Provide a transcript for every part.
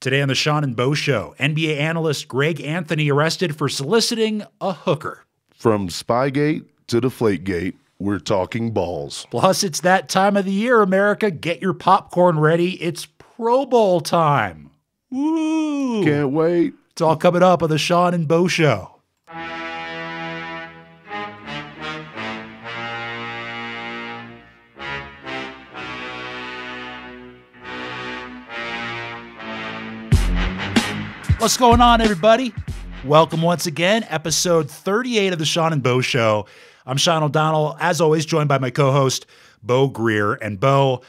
Today on the Sean and Bo Show, NBA analyst Greg Anthony arrested for soliciting a hooker. From Spygate to Deflategate, we're talking balls. Plus, it's that time of the year, America. Get your popcorn ready. It's Pro Bowl time. Woo! Can't wait. It's all coming up on the Sean and Bo Show. What's going on, everybody? Welcome once again, episode 38 of the Sean and Bo Show. I'm Sean O'Donnell, as always, joined by my co host, Bo Greer. And Bo,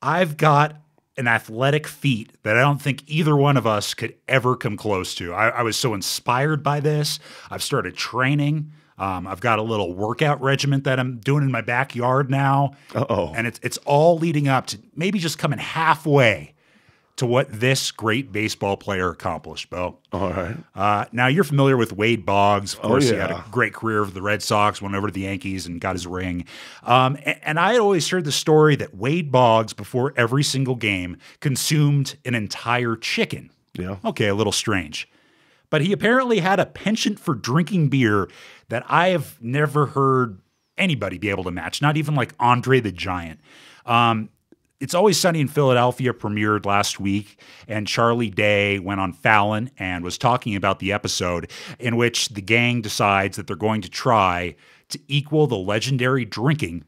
I've got an athletic feat that I don't think either one of us could ever come close to. I, I was so inspired by this. I've started training. Um, I've got a little workout regimen that I'm doing in my backyard now. Uh-oh. And it's, it's all leading up to maybe just coming halfway to what this great baseball player accomplished, Bo. All right. Uh, now you're familiar with Wade Boggs. Of Oh, course, he had a great career for the Red Sox. Went over to the Yankees and got his ring. Um, a- and, I had always heard the story that Wade Boggs, before every single game, consumed an entire chicken. Yeah. Okay, a little strange, but he apparently had a penchant for drinking beer that I have never heard anybody be able to match. Not even like Andre the Giant. Um, it's Always Sunny in Philadelphia premiered last week, and Charlie Day went on Fallon and was talking about the episode in which the gang decides that they're going to try to equal the legendary drinking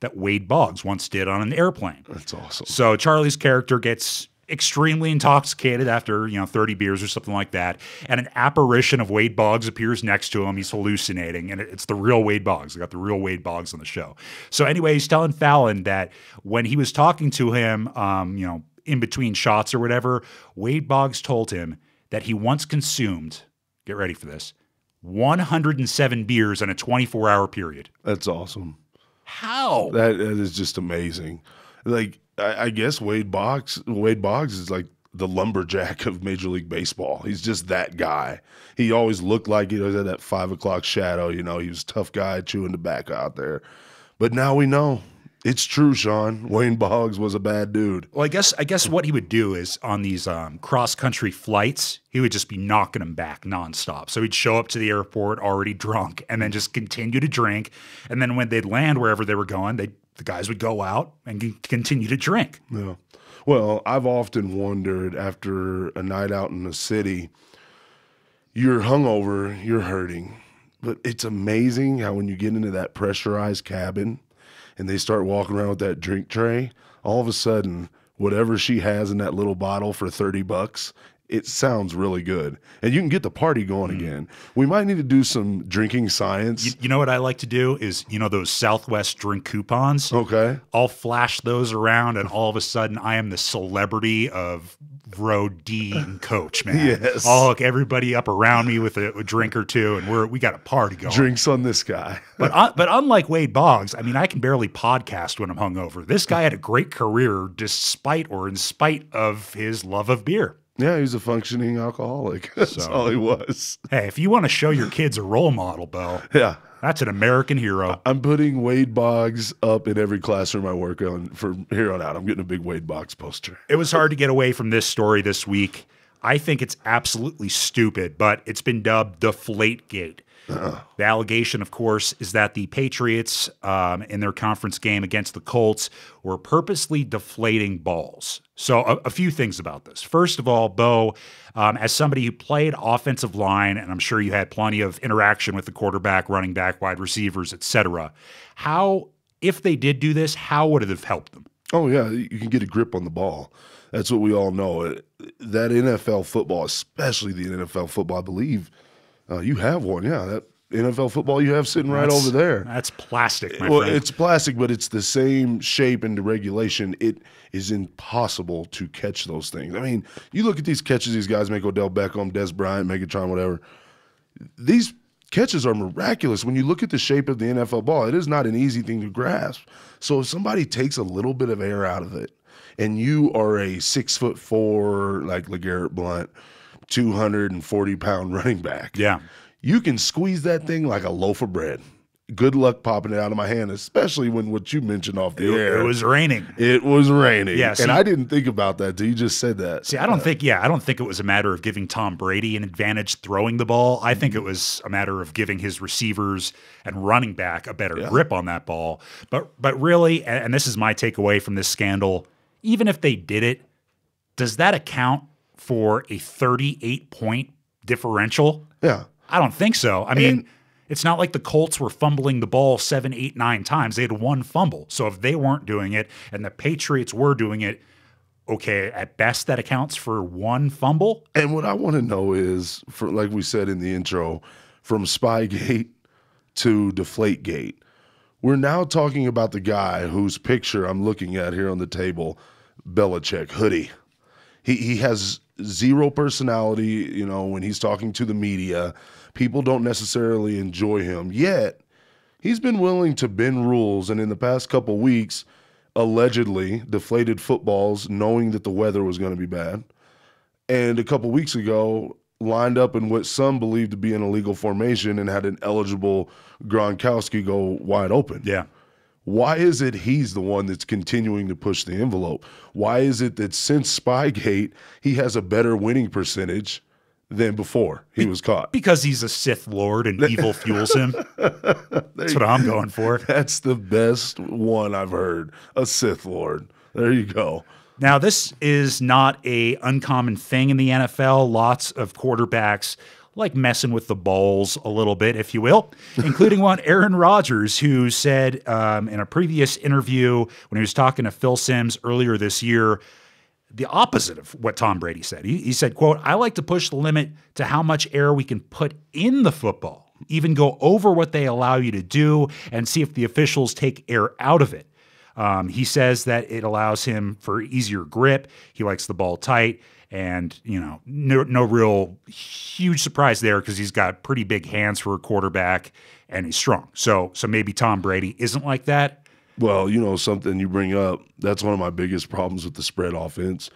that Wade Boggs once did on an airplane. That's awesome. So Charlie's character gets extremely intoxicated after, you know, 30 beers or something like that. And an apparition of Wade Boggs appears next to him. He's hallucinating. And it's the real Wade Boggs. They got the real Wade Boggs on the show. So anyway, he's telling Fallon that when he was talking to him, um, you know, in between shots or whatever, Wade Boggs told him that he once consumed, get ready for this, 107 beers in a 24 hour period. That's awesome. How? That, that is just amazing. Like I, I guess Wade Boggs, Wade Boggs is like the lumberjack of Major League Baseball. He's just that guy. He always looked like he was at that five o'clock shadow. You know, he was a tough guy chewing tobacco out there. But now we know it's true, Sean. Wayne Boggs was a bad dude. Well, I guess I guess what he would do is on these um, cross country flights, he would just be knocking them back nonstop. So he'd show up to the airport already drunk, and then just continue to drink. And then when they'd land wherever they were going, they the guys would go out and continue to drink. Yeah. Well, I've often wondered after a night out in the city, you're hungover, you're hurting. But it's amazing how when you get into that pressurized cabin and they start walking around with that drink tray, all of a sudden, whatever she has in that little bottle for 30 bucks, it sounds really good. And you can get the party going again. We might need to do some drinking science. You, you know what I like to do is you know those Southwest drink coupons. okay. I'll flash those around, and all of a sudden, I am the celebrity of road D and coach, man. Yes. I'll hook everybody up around me with a, a drink or two, and we're we got a party going. Drinks on this guy. But uh, but unlike Wade Boggs, I mean, I can barely podcast when I'm hungover. This guy had a great career despite or in spite of his love of beer. Yeah, he's a functioning alcoholic. That's So- all he was. Hey, if you want to show your kids a role model, Bo, Yeah. that's an American hero. I'm putting Wade Boggs up in every classroom I work on from here on out. I'm getting a big Wade Boggs poster. It was hard to get away from this story this week. I think it's absolutely stupid, but it's been dubbed The allegation, of course, is that the Patriots, um, in their conference game against the Colts, were purposely deflating balls. So, a, a few things about this. First of all, Bo, um, as somebody who played offensive line, and I'm sure you had plenty of interaction with the quarterback, running back, wide receivers, etc., how, if they did do this, how would it have helped them? Oh yeah, you can get a grip on the ball. That's what we all know. That NFL football, especially the NFL football, I believe uh, you have one. Yeah, that NFL football you have sitting right That's- over there. That's plastic, my Well, friend. it's plastic, but it's the same shape and the regulation. It is impossible to catch those things. I mean, you look at these catches these guys make Odell Beckham, Dez Bryant, Megatron, whatever. These catches are miraculous. When you look at the shape of the NFL ball, it is not an easy thing to grasp. So if somebody takes a little bit of air out of it, and you are a six foot four like LeGarrette Blunt, two hundred and forty pound running back, yeah. you can squeeze that thing like a loaf of bread. good luck popping it out of my hand, especially when what you mentioned off the It, air. it was raining. it was raining. Yeah, see- and I didn't think about that. till You just said that. See, I don't think, yeah, I don't think it was a matter of giving Tom Brady an advantage throwing the ball. I think it Mm-hmm. was a matter of giving his receivers and running back a better grip on that ball. But, but really, and, and this is my takeaway from this scandal, even if they did it, does that account for a 38 point differential? Yeah. I don't think so. I mean, it's not like the Colts were fumbling the ball seven, eight, nine times. They had one fumble. So if they weren't doing it and the Patriots were doing it, okay, at best that accounts for one fumble. And what I want to know is, for like we said in the intro, from Spygate to Deflategate, we're now talking about the guy whose picture I'm looking at here on the table, Belichick hoodie. He he has zero personality. You know, when he's talking to the media, people don't necessarily enjoy him. Yet he's been willing to bend rules, and in the past couple weeks, allegedly deflated footballs, knowing that the weather was going to be bad and a couple weeks ago lined up in what some believed to be an illegal formation and had an eligible Gronkowski go wide open. Yeah. Why is it he's the one that's continuing to push the envelope? Why is it that since Spygate, he has a better winning percentage than before he was caught? Because he's a Sith Lord and evil fuels him. That's what I'm going for. That's the best one I've heard. A Sith Lord. There you go. Now, this is not a uncommon thing in the NFL. Lots of quarterbacks like messing with the balls a little bit, if you will, including one Aaron Rodgers, who said um, in a previous interview when he was talking to Phil Sims earlier this year, the opposite of what Tom Brady said. He, he said, quote, I like to push the limit to how much air we can put in the football, even go over what they allow you to do and see if the officials take air out of it. Um, he says that it allows him for easier grip. He likes the ball tight, and you know, no, no real huge surprise there because he's got pretty big hands for a quarterback and he's strong. So, so maybe Tom Brady isn't like that. Well, you know, something you bring up, that's one of my biggest problems with the spread offense.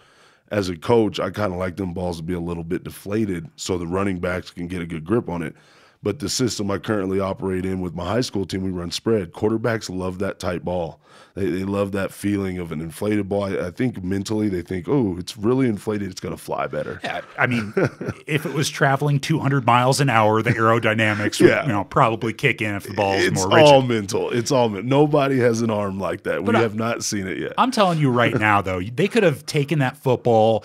As a coach, I kind of like them balls to be a little bit deflated so the running backs can get a good grip on it. But the system I currently operate in with my high school team, we run spread. Quarterbacks love that tight ball. They, they love that feeling of an inflated ball. I, I think mentally they think, oh, it's really inflated. It's going to fly better. Yeah, I mean, if it was traveling 200 miles an hour, the aerodynamics would you know probably kick in if the ball is more rigid. all mental. It's all mental. Nobody has an arm like that. We I- have not seen it yet. I'm telling you right now, though, they could have taken that football,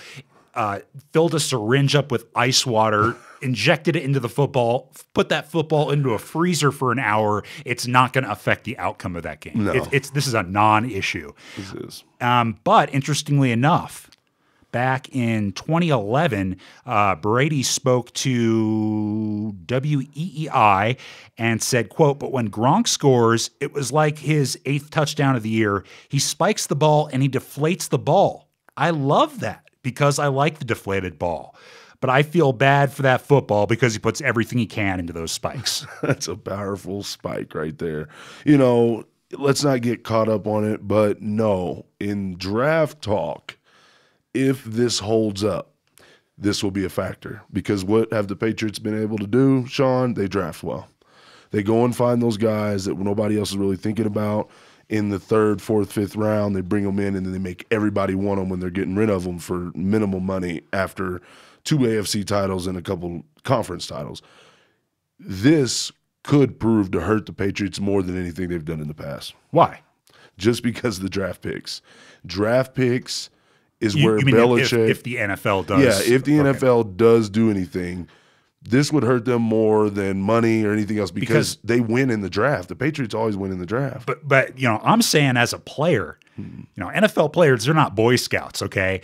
uh, filled a syringe up with ice water, injected it into the football, put that football into a freezer for an hour. It's not going to affect the outcome of that game. No. It's, it's this is a non-issue. This is. Um, but interestingly enough, back in 2011, uh, Brady spoke to WEEI and said, quote, but when Gronk scores, it was like his eighth touchdown of the year. He spikes the ball and he deflates the ball. I love that because I like the deflated ball. But I feel bad for that football because he puts everything he can into those spikes. That's a powerful spike right there. You know, let's not get caught up on it, but no, in draft talk, if this holds up, this will be a factor because what have the Patriots been able to do, Sean? They draft well. They go and find those guys that nobody else is really thinking about in the third, fourth, fifth round. They bring them in and then they make everybody want them when they're getting rid of them for minimal money after two AFC titles and a couple conference titles this could prove to hurt the Patriots more than anything they've done in the past. Why? Just because of the draft picks. Draft picks is You, where you mean if, Belichick. if the NFL does? yeah, if the Okay. NFL does do anything, this would hurt them more than money or anything else because, Because- they win in the draft. The Patriots always win in the draft. but but you know i'm saying as a player you know nfl players they're not boy scouts okay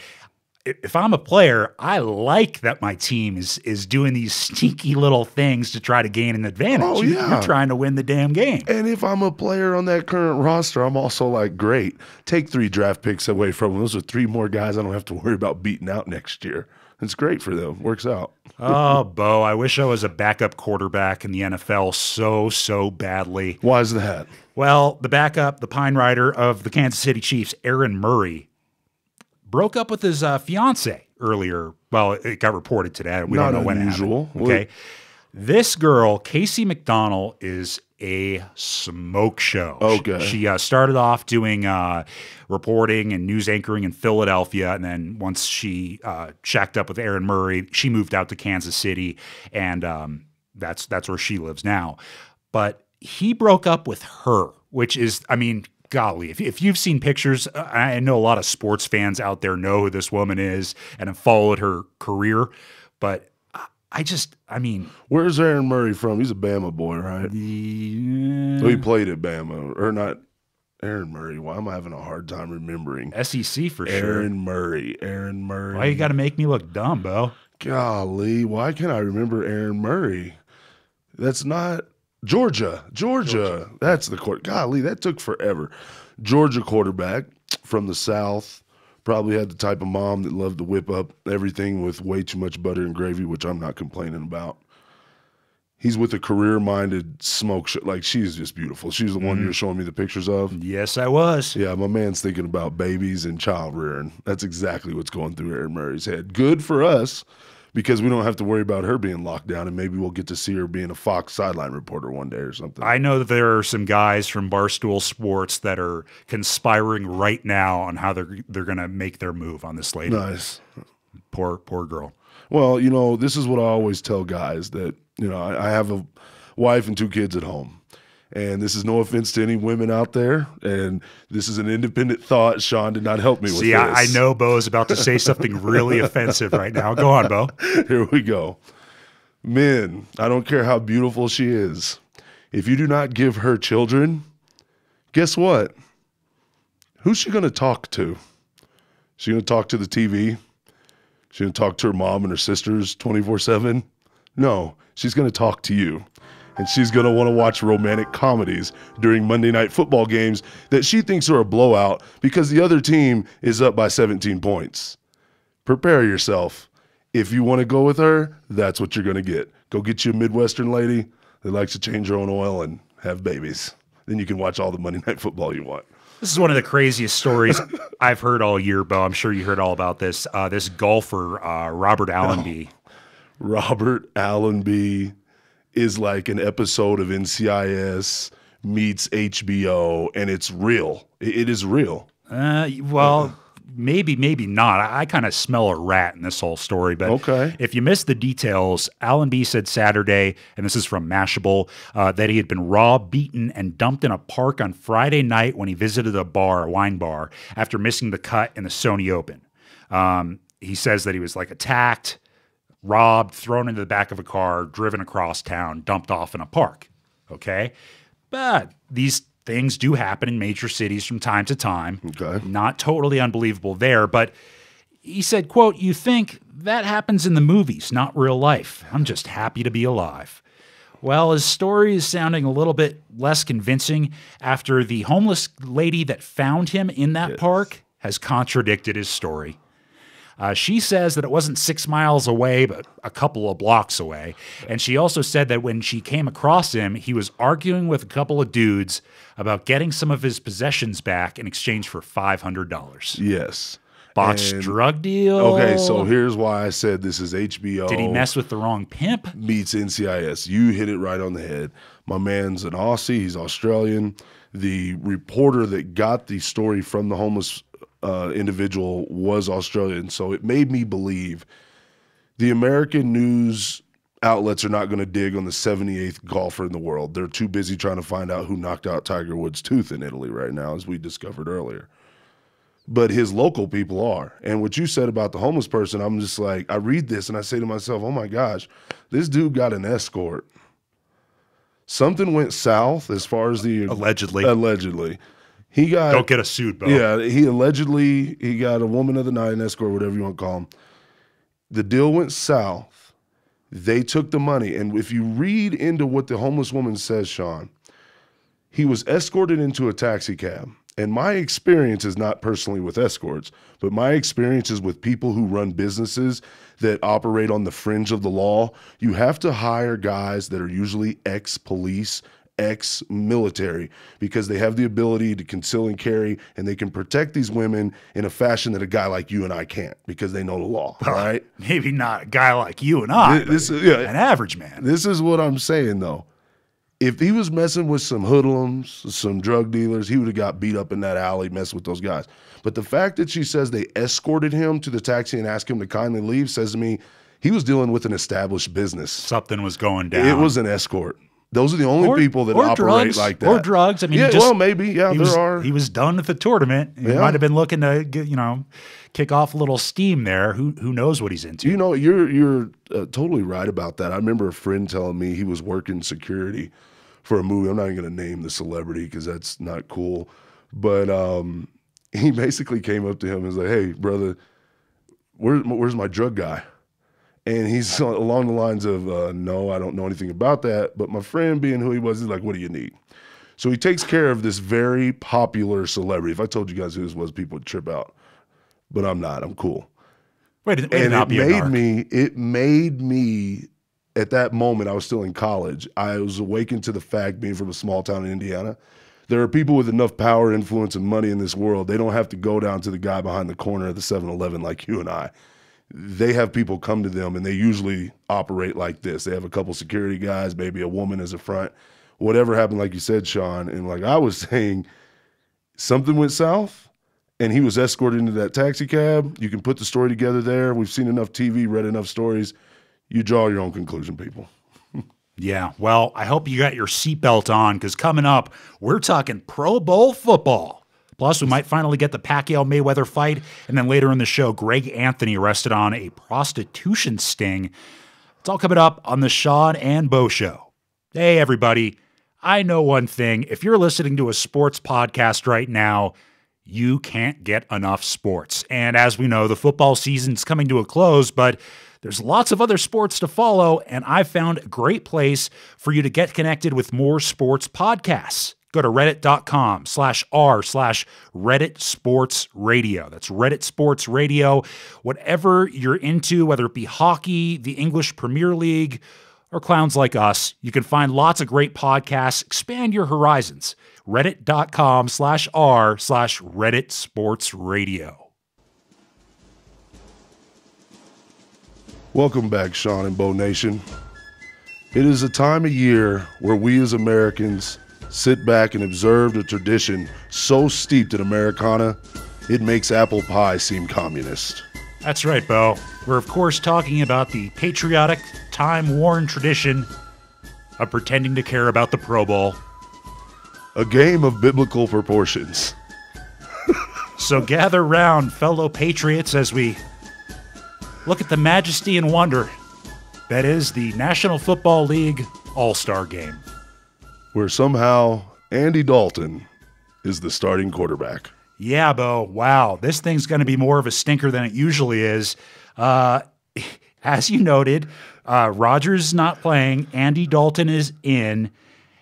if i'm a player i like that my team is is doing these sneaky little things to try to gain an advantage Oh, You- yeah. you're trying to win the damn game and if I'm a player on that current roster, I'm also like, great, take three draft picks away from them. Those are three more guys I don't have to worry about beating out next year. It's great for them. Works out. Oh bo i wish i was a backup quarterback in the nfl so so badly. Why is that? well the backup the pine rider of the kansas city chiefs aaron murray broke up with his uh, fiance earlier. Well it got reported today. We Not don't know when it unusual. happened okay This girl, Casey McDonald, is a smoke show. Oh, good. She uh, started off doing uh, reporting and news anchoring in Philadelphia. And then once she uh, shacked up with Aaron Murray, she moved out to Kansas City. And um, that's, that's where she lives now. But he broke up with her, which is, I mean, golly, if, if you've seen pictures, uh, I know a lot of sports fans out there know who this woman is and have followed her career. But I- just, I mean, Where's Aaron Murray from? He's a Bama boy, right? the Oh, he played at Bama, or not? Aaron Murray. Why am I having a hard time remembering? SEC for sure. Aaron Murray. Aaron Murray. Why you got to make me look dumb, bro? Golly, why can't I remember Aaron Murray? That's not Georgia. Georgia. That's the court. Golly, that took forever. Georgia quarterback from the South. Probably had the type of mom that loved to whip up everything with way too much butter and gravy, which I'm not complaining about. He's with a career-minded smoke show. Like she's just beautiful. She's the one mm-hmm. you're showing me the pictures of. Yes, I was. Yeah, my man's thinking about babies and child rearing. That's exactly what's going through Aaron Murray's head. Good for us because we don't have to worry about her being locked down and maybe we'll get to see her being a Fox sideline reporter one day or something. I know that there are some guys from Barstool Sports that are conspiring right now on how they're they're going to make their move on this lady. nice. Poor poor girl. Well, you know, this is what I always tell guys that, you know, I, I have a wife and two kids at home. And this is no offense to any women out there. And this is an independent thought. Sean did not help me with See, this. I, I know Bo is about to say something really offensive right now. Go on, Bo. Here we go. Men, I don't care how beautiful she is. If you do not give her children, guess what? Who's she going to talk to? She going to talk to the TV? She going to talk to her mom and her sisters 24/7? No, she's going to talk to you. And she's going to want to watch romantic comedies during Monday night football games that she thinks are a blowout because the other team is up by 17 points prepare yourself. If you want to go with her, that's what you're going to get. Go get you a Midwestern lady that likes to change her own oil and have babies. Then you can watch all the Monday Night Football you want. This is one of the craziest stories I've heard all year, Bo. I'm sure you heard all about this. Uh, this golfer, uh, Robert Allenby. Robert Allenby is like an episode of NCIS meets HBO, and it's real. It- is real. Uh, well, maybe, maybe not. I, I kind of smell a rat in this whole story. But Okay. if you missed the details, Allenby said Saturday, and this is from Mashable, uh, that he had been raw, beaten, and dumped in a park on Friday night when he visited a bar, a wine bar, after missing the cut in the Sony Open. Um, he says that he was like attacked, robbed, thrown into the back of a car, driven across town, dumped off in a park. Okay. But these things do happen in major cities from time to time. Okay. Not totally unbelievable there, but he said, quote, you think that happens in the movies, not real life. I'm just happy to be alive. Well, his story is sounding a little bit less convincing after the homeless lady that found him in that park has contradicted his story. Uh, she says that it wasn't six miles away, but a couple of blocks away. And she also said that when she came across him, he was arguing with a couple of dudes about getting some of his possessions back in exchange for $500. Yes. Botched And- drug deal. Okay, so here's why I said this is HBO. Did he mess with the wrong pimp? meets NCIS. You hit it right on the head. My man's an Aussie. He's Australian. The reporter that got the story from the homeless uh, individual was Australian. So it made me believe the American news outlets are not going to dig on the 78th golfer in the world. They're too busy trying to find out who knocked out Tiger Woods' tooth in Italy right now, as we discovered earlier. But his local people are. And what you said about the homeless person, I'm just like, I read this and I say to myself, oh my gosh, this dude got an escort. Something went south as far as the Allegedly. allegedly. He got Don't get us sued, Bo. yeah, he allegedly he got a woman of the night, an escort, whatever you want to call him. The deal went south. They took the money, and if you read into what the homeless woman says, Sean, he was escorted into a taxi cab. And my experience is not personally with escorts, but my experience is with people who run businesses that operate on the fringe of the law. You have to hire guys that are usually ex police, ex military, because they have the ability to conceal and carry and they can protect these women in a fashion that a guy like you and I can't because they know the law. All right. Maybe not a guy like you and I. Th- this is- yeah. an average man. This is what I'm saying though. if he was messing with some hoodlums, some drug dealers, he would have got beat up in that alley messing with those guys. But the fact that she says they escorted him to the taxi and asked him to kindly leave says to me he was dealing with an established business. Something was going down. It was an escort. Those are the only Or- people that operate drugs, like that. or drugs. I mean, yeah, just- well, maybe. Yeah, there was, are. He was done with the tournament. He Yeah. might have been looking to, get, you know, kick off a little steam there. Who who knows what he's into? You know, you're you're uh, totally right about that. I remember a friend telling me he was working security for a movie. I'm not even going to name the celebrity because that's not cool. But um, he basically came up to him and was like, "Hey, brother, where, where's my drug guy?" And he's along the lines of, uh, "No, I don't know anything about that." But my friend, being who he was, he's like, "What do you need?" So he takes care of this very popular celebrity. If I told you guys who this was, people would trip out. But I'm not. I'm cool Wait, wait and not it be a made me it made me at that moment i was still in college i was awakened to the fact being from a small town in indiana there are people with enough power influence and money in this world they don't have to go down to the guy behind the corner at the 7-eleven like you and i they have people come to them and they usually operate like this they have a couple security guys maybe a woman as a front whatever happened like you said sean and like i was saying something went south and he was escorted into that taxi cab. You can put the story together there. We've seen enough TV, read enough stories. You draw your own conclusion, people. Yeah. Well, I hope you got your seatbelt on because coming up, we're talking Pro Bowl football. Plus, we might finally get the Pacquiao Mayweather fight. And then later in the show, Greg Anthony arrested on a prostitution sting. It's all coming up on the Sean and Bo Show. Hey, everybody. I know one thing. If you're listening to a sports podcast right now, you can't get enough sports. And as we know, the football season's coming to a close, but there's lots of other sports to follow, and I found a great place for you to get connected with more sports podcasts. Go to reddit.com slash r slash Reddit Sports Radio. That's Reddit Sports Radio. Whatever you're into, whether it be hockey, the English Premier League, or clowns like us, you can find lots of great podcasts. Expand your horizons. Reddit.com slash r slash Reddit Sports Radio. Welcome back, Sean and Bo Nation. It is a time of year where we as Americans sit back and observe a tradition so steeped in Americana, it makes apple pie seem communist. That's right, Bo. We're, of course, talking about the patriotic, time worn tradition of pretending to care about the Pro Bowl. A game of biblical proportions. So gather round, fellow patriots, as we look at the majesty and wonder that is the National Football League All Star Game. Where somehow Andy Dalton is the starting quarterback. Yeah, Bo. Wow. This thing's going to be more of a stinker than it usually is. Uh, as you noted, uh, Rodgers is not playing. Andy Dalton is in.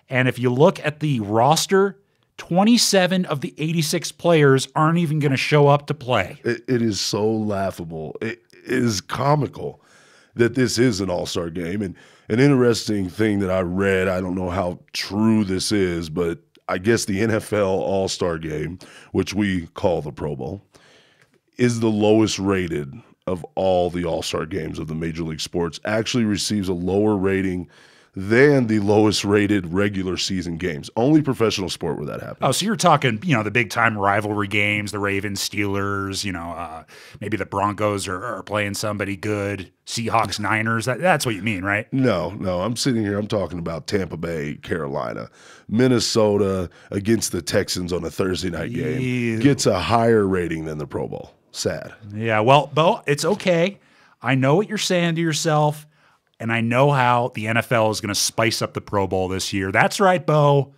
And if you look at the roster, 27 of the 86 players aren't even going to show up to play. It, it is so laughable. It is comical that this is an all star game. And an interesting thing that I read, I don't know how true this is, but I guess the NFL All Star game, which we call the Pro Bowl, is the lowest rated of all the All Star games of the Major League Sports, actually receives a lower rating than the lowest rated regular season games. Only professional sport where that happens. Oh, so you're talking, you know, the big time rivalry games, the Ravens, Steelers, you know, uh, maybe the Broncos are, are playing somebody good, Seahawks, Niners. That, that's what you mean, right? No, no. I'm sitting here. I'm talking about Tampa Bay, Carolina, Minnesota against the Texans on a Thursday night game Ew. gets a higher rating than the Pro Bowl. Sad. Yeah, well, Bo, it's okay. I know what you're saying to yourself, and I know how the NFL is going to spice up the Pro Bowl this year. That's right, Bo.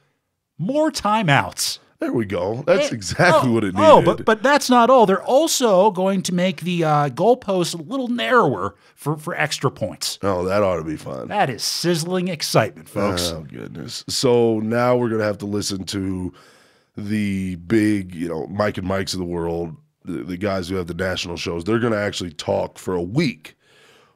More timeouts. There we go. That's Eh, exactly oh, what it needed. Oh, but but that's not all. They're also going to make the uh, goalposts a little narrower for for extra points. oh, that ought to be fun. That is sizzling excitement, folks. Oh goodness. So now we're gonna have to listen to the big, you know, Mike and Mike's of the world, the, the guys who have the national shows. They're gonna actually talk for a week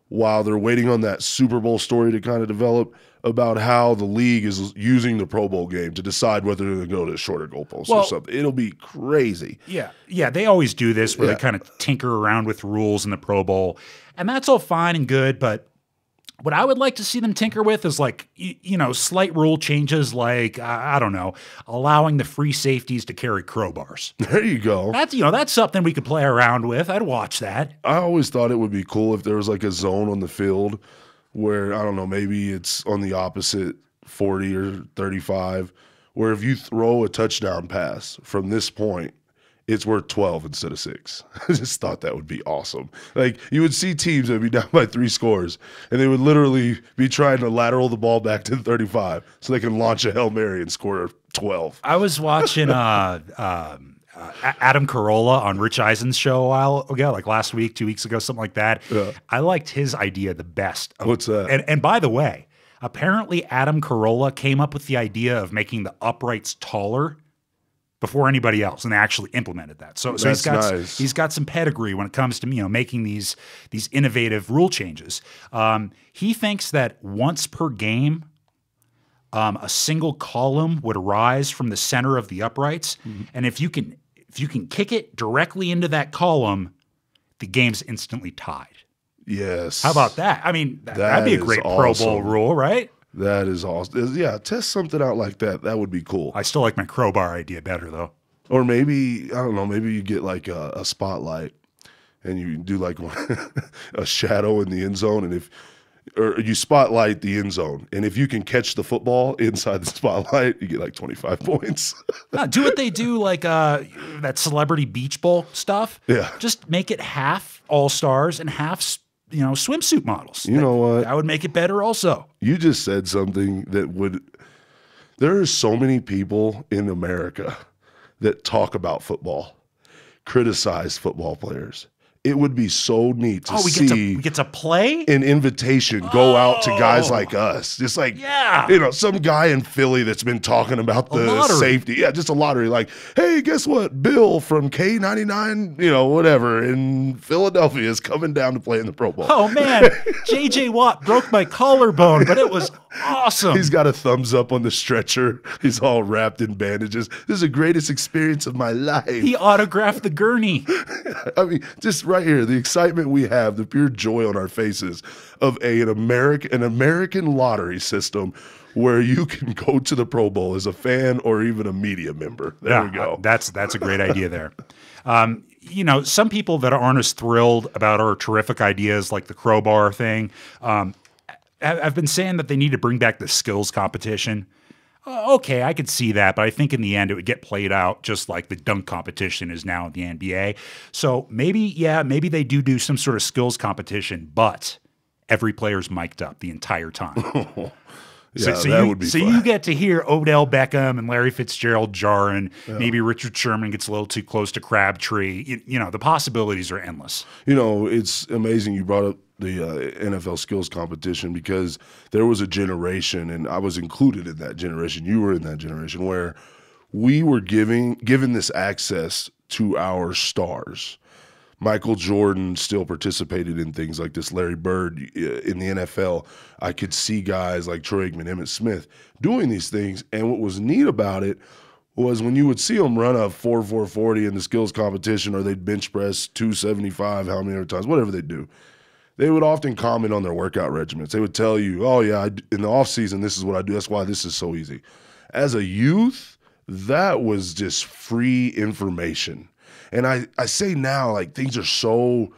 while they're waiting on that Super Bowl story to kind of develop about how the league is using the Pro Bowl game to decide whether they're gonna go to a shorter goalposts Well- or something. It'll be crazy. Yeah, yeah, they always do this where Yeah. they kind of tinker around with rules in the Pro Bowl, and that's all fine and good. But What I would like to see them tinker with is like, you, know, slight rule changes like, I, I don't know, allowing the free safeties to carry crowbars. There you go. That's, you know, that's something we could play around with. I'd watch that. I always thought it would be cool if there was like a zone on the field where I don't know, maybe it's on the opposite 40 or 35, where if you throw a touchdown pass from this point, it's worth 12 instead of six. I just thought that would be awesome. Like you would see teams that would be down by three scores and they would literally be trying to lateral the ball back to the 35 so they can launch a Hail Mary and score 12. I was watching uh, um, uh, Adam Carolla on Rich Eisen's show a while ago, like last week, two weeks ago, something like that. Yeah. I liked his idea the best. of- What's that? And, and by the way, apparently Adam Carolla came up with the idea of making the uprights taller before anybody else, and they actually implemented that. So, so he's got nice. he's got some pedigree when it comes to you know making these these innovative rule changes. Um, he thinks that once per game, um, a single column would rise from the center of the uprights, Mm-hmm. and if you can if you can kick it directly into that column, the game's instantly tied. Yes. How about that? I mean, that, that'd be a great Pro Bowl rule, right? That is awesome. Yeah, test something out like that. That would be cool. I still like my crowbar idea better though. Or maybe I don't know. Maybe you get like a, a spotlight, and you do like one, a shadow in the end zone, and if or you spotlight the end zone, and if you can catch the football inside the spotlight, you get like twenty five points. Do what they do like uh, that celebrity beach bowl stuff. Yeah. Just make it half all stars and half s- you know swimsuit models. You know what? That would make it better also. You just said something that would. There are so many people in America that talk about football, criticize football players. It would be so neat to Oh, we see. get to we get to play. an invitation go out to guys oh. like us. Just like, Oh. Yeah. you know, some guy in Philly that's been talking about the safety. Yeah, just a lottery. Like, hey, guess what? Bill from K99, you know, whatever, in Philadelphia is coming down to play in the Pro Bowl. Oh man, JJ Watt broke my collarbone, but it was awesome. He's got a thumbs up on the stretcher. He's all wrapped in bandages. This is the greatest experience of my life. he autographed the gurney. I mean, just right here, the excitement we have, the pure joy on our faces of a, an American an American lottery system where you can go to the Pro Bowl as a fan or even a media member. There we go. That's that's a great idea there. Um, you know, some people that aren't as thrilled about our terrific ideas like the crowbar thing, um, have been saying that they need to bring back the skills competition. Uh, okay, I could see that, but I think in the end it would get played out just like the dunk competition is now in the NBA. So maybe, yeah, maybe they do do some sort of skills competition, but every player's mic'd up the entire time. yeah, so, that you, would be so fun. you get to hear Odell Beckham and Larry Fitzgerald jarring. Maybe Richard Sherman gets a little too close to Crabtree. You, you know, the possibilities are endless. You know, it's amazing you brought up the uh, NFL skills competition because there was a generation, and I was included in that generation. You were in that generation where we were giving given this access to our stars. Michael Jordan still participated in things like this. Larry Bird uh, in the NFL, I could see guys like Troy Aikman, Emmitt Smith doing these things. And what was neat about it was when you would see them run a 4 4 40 in the skills competition or they'd bench press 275, how many times, whatever they do, they would often comment on their workout regimens. They would tell you, oh, yeah, in the off season, this is what I do. That's why this is so easy. As a youth, that was just free information. And I, I say now, like, things are so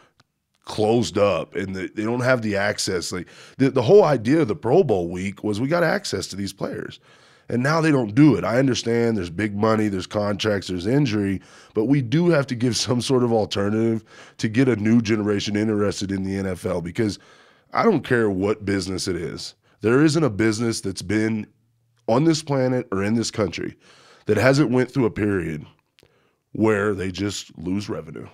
closed up and the, they don't have the access. Like the, the whole idea of the Pro Bowl week was we got access to these players. And now they don't do it. I understand there's big money, there's contracts, there's injury, but we do have to give some sort of alternative to get a new generation interested in the NFL because I don't care what business it is. There isn't a business that's been on this planet or in this country that hasn't went through a period where they just lose revenue.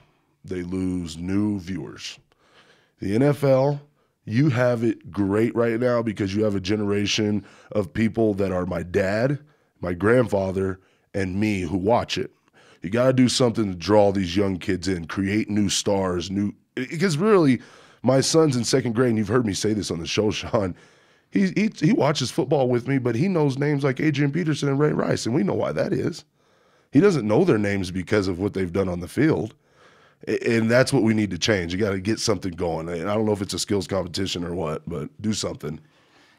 They lose new viewers. The NFL, you have it great right now because you have a generation of people that are my dad, my grandfather, and me who watch it. You got to do something to draw these young kids in, create new stars, new because really my son's in second grade and you've heard me say this on the show, Sean. He, he he watches football with me, but he knows names like Adrian Peterson and Ray Rice, and we know why that is. He doesn't know their names because of what they've done on the field. And that's what we need to change. You got to get something going. And I don't know if it's a skills competition or what, but do something.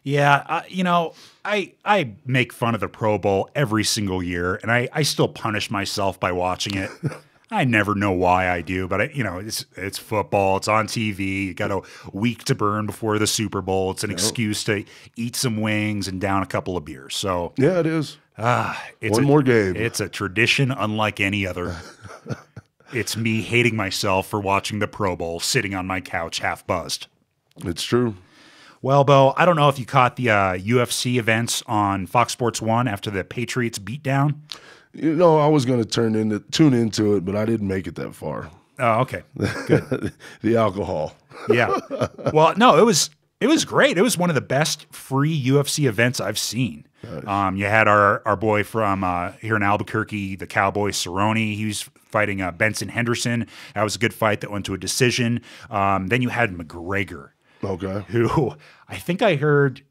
Yeah, uh, you know, I I make fun of the Pro Bowl every single year, and I I still punish myself by watching it. I never know why I do, but I, you know, it's it's football. It's on TV. You got a week to burn before the Super Bowl. It's an excuse to eat some wings and down a couple of beers. So Yeah, it is. ah, it's One a, more game. It's a tradition unlike any other. it's me hating myself for watching the Pro Bowl, sitting on my couch half buzzed. It's true. Well, Bo, I don't know if you caught the uh, UFC events on Fox Sports One after the Patriots beatdown. You know, I was going to turn into tune into it, but I didn't make it that far. Oh, okay, Good. the alcohol. yeah. Well, no, it was it was great. It was one of the best free UFC events I've seen. Um, you had our our boy from uh, here in Albuquerque, the Cowboy Cerrone. He was fighting uh, Benson Henderson. That was a good fight that went to a decision. Um, then you had McGregor. Okay. who I think I heard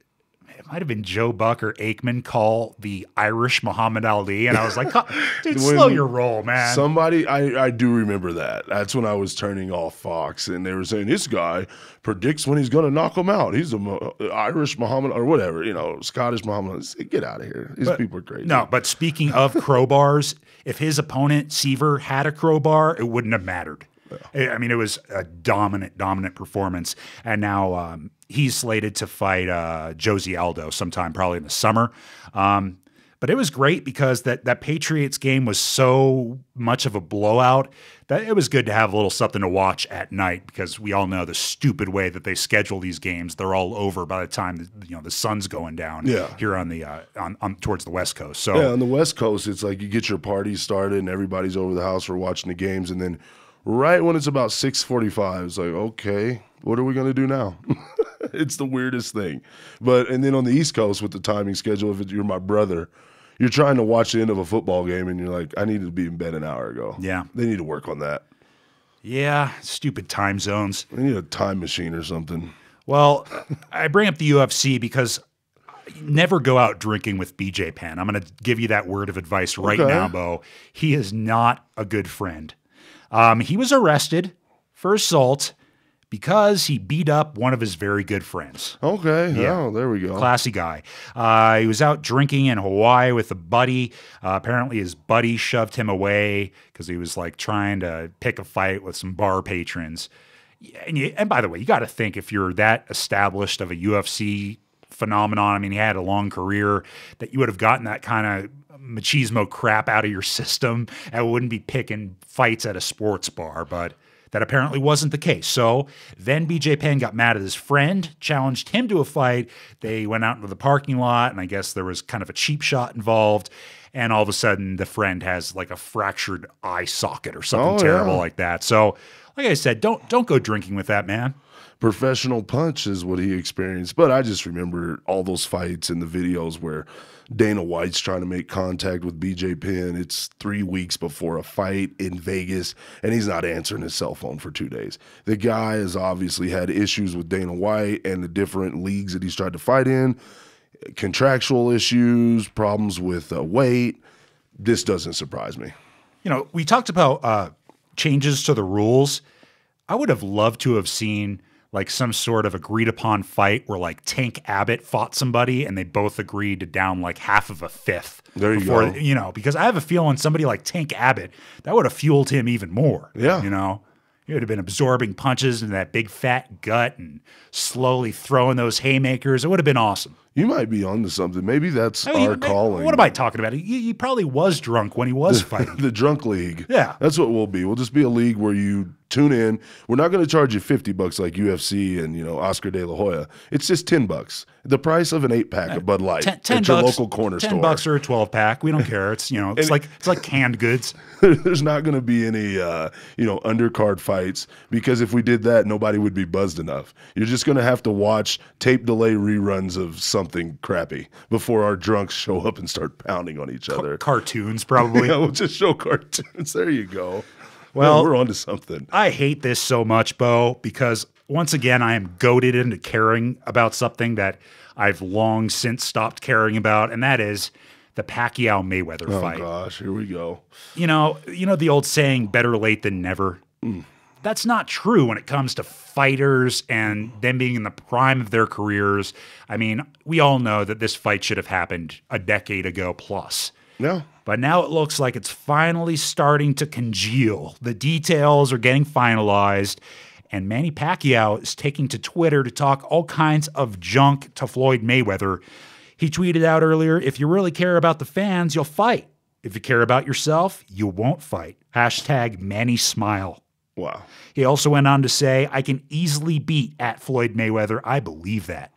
it might have been Joe Buck or Aikman call the Irish Muhammad Ali, and I was like, "Huh, "Dude, slow your roll, man." Somebody, I, I do remember that. That's when I was turning off Fox, and they were saying this guy predicts when he's going to knock him out. He's a Mo- Irish Muhammad or whatever, you know, Scottish Muhammad. Get out of here. These people are crazy. no, but speaking of crowbars, if his opponent Siver had a crowbar, it wouldn't have mattered. I I mean, it was a dominant, dominant performance, and now um, he's slated to fight uh, Jose Aldo sometime, probably in the summer. Um, but it was great because that that Patriots game was so much of a blowout that it was good to have a little something to watch at night because we all know the stupid way that they schedule these games. They're all over by the time you know the sun's going down Yeah. here on the uh, on, on towards the west coast. So Yeah, on the West Coast, it's like you get your party started and everybody's over the house for watching the games, and then right when it's about six forty-five, it's like, okay, what are we gonna do now? it's the weirdest thing. But and then on the East Coast with the timing schedule, if you're my brother, you're trying to watch the end of a football game, and you're like, I needed to be in bed an hour ago. Yeah. they need to work on that. yeah, stupid time zones. They need a time machine or something. Well, I bring up the UFC because never go out drinking with BJ Penn. I'm going to give you that word of advice right Okay. now, Bo. He is not a good friend. Um, he was arrested for assault because he beat up one of his very good friends. Okay, Yeah. oh, there we go. Classy guy. Uh, he was out drinking in Hawaii with a buddy. Uh, apparently, his buddy shoved him away because he was like trying to pick a fight with some bar patrons. And, you, and by the way, you got to think if you're that established of a UFC phenomenon, I mean, he had a long career, that you would have gotten that kind of machismo crap out of your system and wouldn't be picking fights at a sports bar. But that apparently wasn't the case. So then BJ Penn got mad at his friend, challenged him to a fight. They went out into the parking lot, and I guess there was kind of a cheap shot involved. And all of a sudden, the friend has like a fractured eye socket or something Oh, terrible yeah. like that. So, like I said, don't don't go drinking with that man. professional punch is what he experienced. But I just remember all those fights and the videos where Dana White's trying to make contact with BJ Penn. It's three weeks before a fight in Vegas, and he's not answering his cell phone for two days. The guy has obviously had issues with Dana White and the different leagues that he's tried to fight in, contractual issues, problems with uh, weight. This doesn't surprise me. You know, we talked about uh, changes to the rules. I would have loved to have seen like some sort of agreed upon fight where like Tank Abbott fought somebody and they both agreed to down like half of a fifth. There you before, go. You know, because I have a feeling somebody like Tank Abbott that would have fueled him even more. Yeah. You know, he would have been absorbing punches in that big fat gut and slowly throwing those haymakers. It would have been awesome. You might be onto something. Maybe that's I mean, our he- calling. What am I talking about? He, he probably was drunk when he was fighting. the drunk league. Yeah. That's what we'll be. We'll just be a league where you tune in. We're not going to charge you 50 bucks like UFC and, you know, Oscar De La Hoya. It's just 10 bucks. The price of an 8-pack of Bud Light Ten, at your bucks, local corner 10 store. bucks or a 12 pack. We don't care. It's, you know, it's like, it's like canned goods. There's not going to be any uh, you know, undercard fights because if we did that, nobody would be buzzed enough. You're just going to have to watch tape delay reruns of something crappy before our drunks show up and start pounding on each other. Cartoons, probably. Yeah, we'll just show cartoons. There you go. Well- we're onto something. I hate this so much, Bo, because once again, I am goaded into caring about something that I've long since stopped caring about, and that is the Pacquiao Mayweather Oh fight. gosh, here we go. You know, you know the old saying, "Better late than never." Mm. That's not true when it comes to fighters and them being in the prime of their careers. I mean, we all know that this fight should have happened a decade ago plus. Yeah. But now it looks like it's finally starting to congeal. The details are getting finalized, and Manny Pacquiao is taking to Twitter to talk all kinds of junk to Floyd Mayweather. He tweeted out earlier if you really care about the fans, you'll fight. If you care about yourself, you won't fight. Hashtag Manny Smile. Wow. He also went on to say, I can easily beat at Floyd Mayweather. I believe that.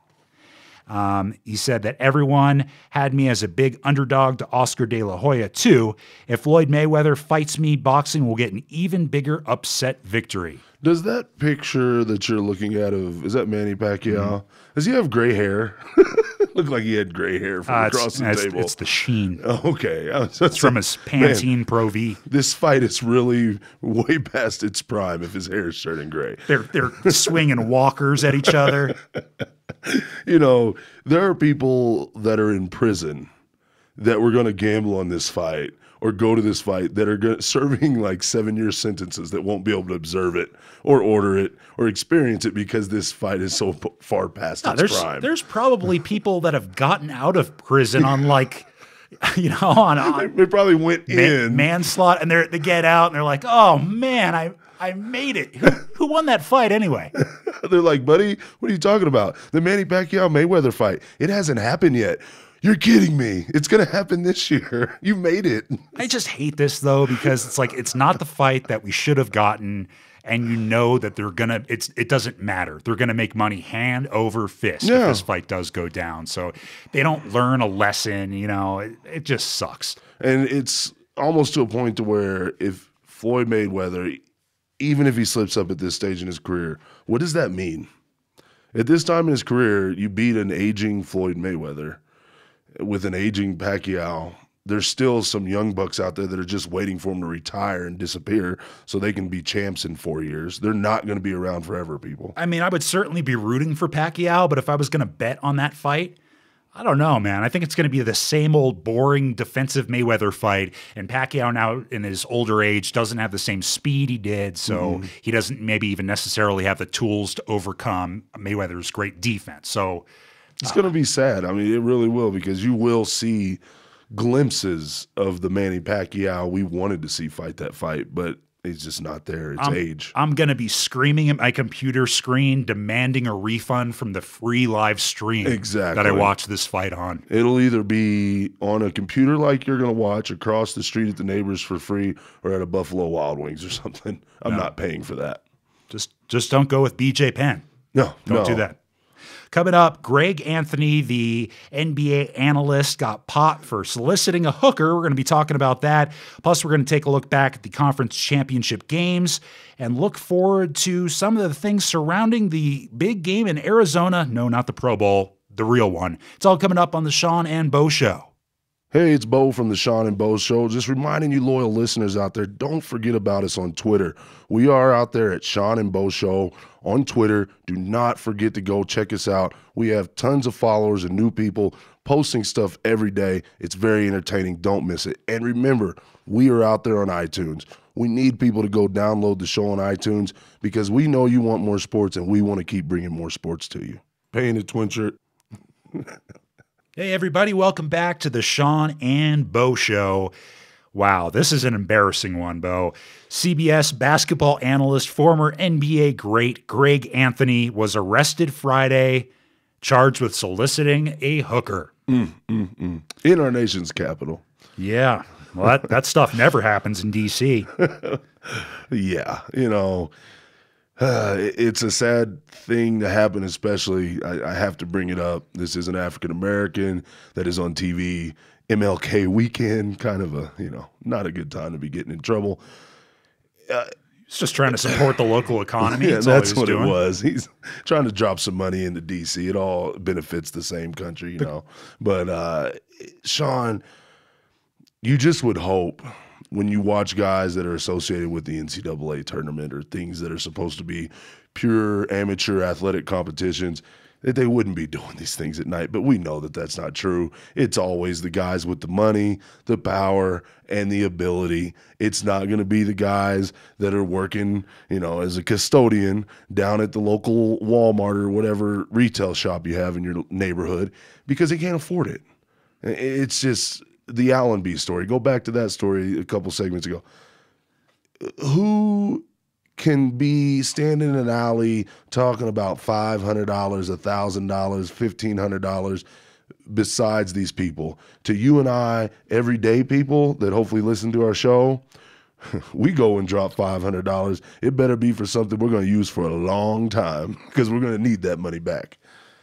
Um, he said that everyone had me as a big underdog to Oscar de la Hoya, too. If Floyd Mayweather fights me, boxing will get an even bigger upset victory. Does that picture that you're looking at of is that Manny Pacquiao? Mm-hmm. Does he have gray hair? Looked like he had gray hair from Uh, across it's, the it's, table. it's the sheen. okay, that's from his Man, Pantene Pro V. this fight is really way past its prime if his hair is turning gray. They're they're swinging walkers at each other. You know, there are people that are in prison that were going to gamble on this fight or go to this fight that are gonna, serving like seven year sentences that won't be able to observe it or order it or experience it because this fight is so p- far past its there's prime. there's probably people that have gotten out of prison on like you know on, on They probably went ma- in. manslaughter and they're they get out and they're like, oh man, I I made it. Who, who won that fight anyway? They're like, buddy, what are you talking about? The Manny Pacquiao Mayweather fight. It hasn't happened yet. You're kidding me. It's going to happen this year. You made it. I just hate this though because it's like it's not the fight that we should have gotten, and you know that they're gonna. It's it doesn't matter. They're gonna make money hand over fist if this fight does go down. So they don't learn a lesson. You know, it, it just sucks. And it's almost to a point to where if Floyd Mayweather, even if he slips up at this stage in his career, what does that mean? At this time in his career, you beat an aging Floyd Mayweather with an aging Pacquiao. There's still some young bucks out there that are just waiting for him to retire and disappear so they can be champs in four years. They're not going to be around forever, people. I mean, I would certainly be rooting for Pacquiao, but if I was going to bet on that fight, I don't know, man. I think it's going to be the same old boring defensive Mayweather fight. And Pacquiao now in his older age doesn't have the same speed he did. So mm-hmm. he doesn't maybe even necessarily have the tools to overcome Mayweather's great defense. So It's going to uh, be sad. I mean, it really will because you will see glimpses of the Manny Pacquiao we wanted to see fight that fight, but he's just not there. It's age. I'm going to be screaming at my computer screen, demanding a refund from the free live stream exactly that I watched this fight on. It'll either be on a computer like you're going to watch across the street at the neighbors for free or at a Buffalo Wild Wings or something. I'm not paying for that. Just, just don't go with BJ Penn. No, Don't no. do that. Coming up, Greg Anthony, the NBA analyst, got pot for soliciting a hooker. We're going to be talking about that. Plus, we're going to take a look back at the conference championship games and look forward to some of the things surrounding the big game in Arizona. No, not the Pro Bowl, the real one. It's all coming up on the Sean and Bo Show. Hey, it's Bo from the Sean and Bo Show. Just reminding you, loyal listeners out there, don't forget about us on Twitter. We are out there at Sean and Bo Show on Twitter. Do not forget to go check us out. We have tons of followers and new people posting stuff every day. It's very entertaining. Don't miss it. And remember, we are out there on iTunes. We need people to go download the show on iTunes because we know you want more sports and we want to keep bringing more sports to you. Paying a twin shirt. Hey, everybody, welcome back to the Sean and Bo Show. Wow, this is an embarrassing one, Bo. CBS basketball analyst, former NBA great Greg Anthony was arrested Friday, charged with soliciting a hooker. Mm, mm, mm. in our nation's capital. Yeah, well, that, that stuff never happens in D.C. Yeah, you know, it's a sad thing to happen, especially. I, I have to bring it up. This is an African American that is on TV, MLK weekend, kind of a, you know, not a good time to be getting in trouble. He's just trying to support the local economy. Yeah, That's, that's what was it was. He's trying to drop some money into DC. It all benefits the same country, you know. But uh, Sean, you just would hope when you watch guys that are associated with the NCAA tournament or things that are supposed to be pure amateur athletic competitions, that they wouldn't be doing these things at night. But we know that that's not true. It's always the guys with the money, the power, and the ability. It's not going to be the guys that are working, you know, as a custodian down at the local Walmart or whatever retail shop you have in your neighborhood because they can't afford it. It's just the Allenby story. Go back to that story a couple segments ago. Who can be standing in an alley talking about $500, $1,000, $1,500 besides these people. To you and I, everyday people that hopefully listen to our show, we go and drop $500. It better be for something we're going to use for a long time because we're going to need that money back.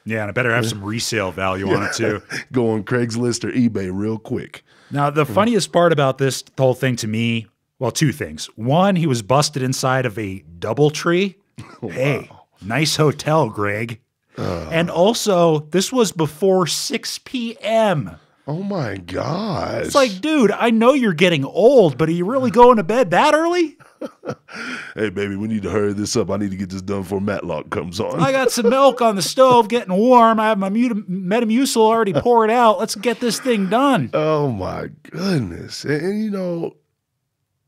Yeah, and it better have some resale value on it too. go on Craigslist or eBay real quick. Now, the funniest part about this whole thing to me well, two things. One, he was busted inside of a DoubleTree. wow. Hey, nice hotel, Greg. Uh. And also, this was before 6 p.m. Oh my God. It's like, dude, I know you're getting old, but are you really going to bed that early? hey, baby, we need to hurry this up. I need to get this done before Matlock comes on. I got some milk on the stove getting warm. I have my Metamucil already poured out. Let's get this thing done. Oh my goodness. And, and you know,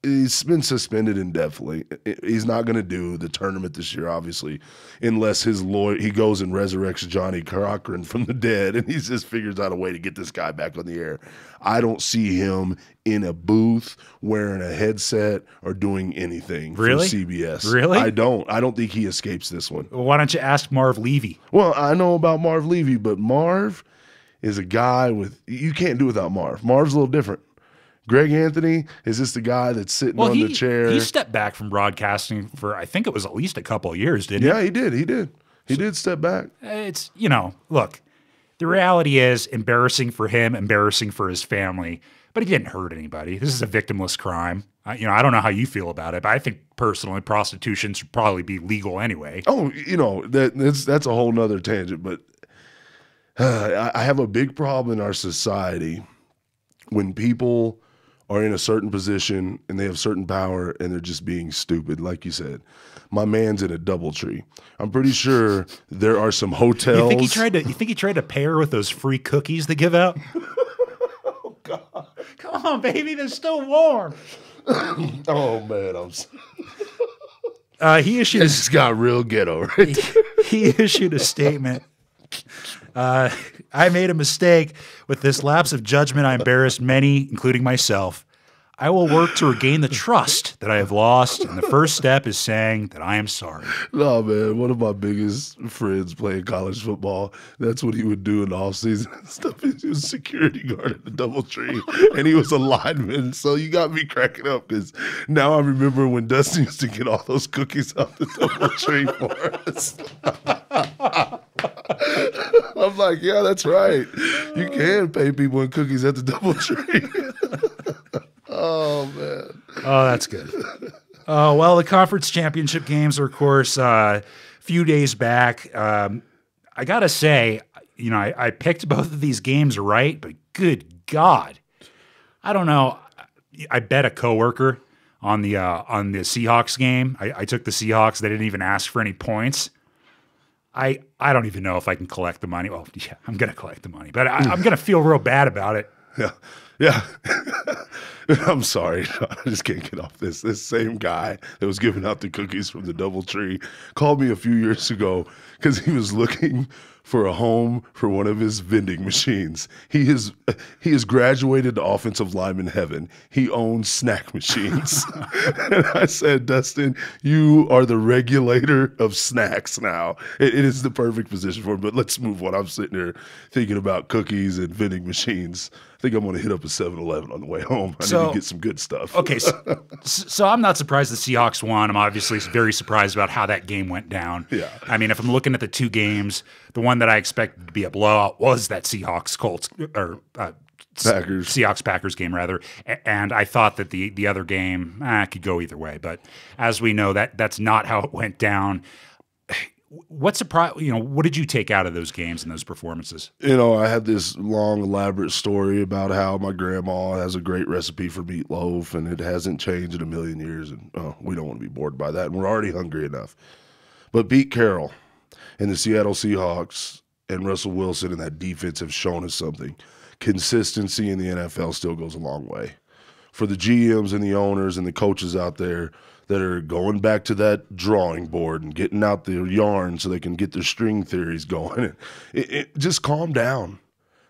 he's been suspended indefinitely. He's not going to do the tournament this year, obviously, unless his lawyer he goes and resurrects Johnnie Cochran from the dead, and he just figures out a way to get this guy back on the air. I don't see him in a booth wearing a headset or doing anything really? for CBS. Really? I don't. I don't think he escapes this one. Well, why don't you ask Marv Levy? Well, I know about Marv Levy, but Marv is a guy with you can't do without Marv. Marv's a little different. Greg Anthony is this the guy that's sitting well, on he, the chair? He stepped back from broadcasting for I think it was at least a couple of years, didn't yeah, he? Yeah, he did. He did. He so, did step back. It's you know, look, the reality is embarrassing for him, embarrassing for his family, but he didn't hurt anybody. This is a victimless crime. I, you know, I don't know how you feel about it, but I think personally, prostitution should probably be legal anyway. Oh, you know, that, that's that's a whole nother tangent, but uh, I have a big problem in our society when people are in a certain position and they have certain power and they're just being stupid, like you said. My man's in a double tree. I'm pretty sure there are some hotels. You think he tried to? You think he tried to pay her with those free cookies they give out? oh God! Come on, baby, they're still warm. oh man, I'm. Uh, he issued. This got real ghetto, right? he, he issued a statement. Uh, I made a mistake. With this lapse of judgment, I embarrassed many, including myself. I will work to regain the trust that I have lost, and the first step is saying that I am sorry. No, man. One of my biggest friends playing college football, that's what he would do in the offseason and stuff. He was security guard at the DoubleTree, and he was a lineman. So you got me cracking up because now I remember when Dustin used to get all those cookies off the DoubleTree for us. I'm like, yeah, that's right. You can pay people in cookies at the DoubleTree. oh man. Oh, that's good. Oh well, the conference championship games are, of course, uh, a few days back. Um, I gotta say, you know, I, I picked both of these games right, but good God, I don't know. I bet a coworker on the uh, on the Seahawks game. I, I, took the Seahawks. They didn't even ask for any points. I I don't even know if I can collect the money. Well, yeah, I'm gonna collect the money, but I, am gonna feel real bad about it. Yeah, yeah. I'm sorry, I just can't get off this. This same guy that was giving out the cookies from the Double Tree called me a few years ago because he was looking for a home for one of his vending machines. He is he has graduated to offensive lineman heaven. He owns snack machines. and I said, Dustin, you are the regulator of snacks now. It, it is the perfect position for him. But let's move on. I'm sitting here thinking about cookies and vending machines. I think I'm going to hit up a 7-Eleven on the way home. I so, need to get some good stuff. okay, so, so, I'm not surprised the Seahawks won. I'm obviously very surprised about how that game went down. Yeah. I mean, if I'm looking at the two games, the one that I expected to be a blowout was that Seahawks Colts or uh, Packers. Seahawks Packers game rather, and I thought that the the other game eh, could go either way. But as we know, that that's not how it went down what surprise you know what did you take out of those games and those performances you know i had this long elaborate story about how my grandma has a great recipe for meatloaf and it hasn't changed in a million years and oh, we don't want to be bored by that and we're already hungry enough but Pete Carroll And the Seattle Seahawks and Russell Wilson and that defense have shown us something. Consistency in the NFL still goes a long way. For the GMs and the owners and the coaches out there that are going back to that drawing board and getting out their yarn so they can get their string theories going, it, it, just calm down.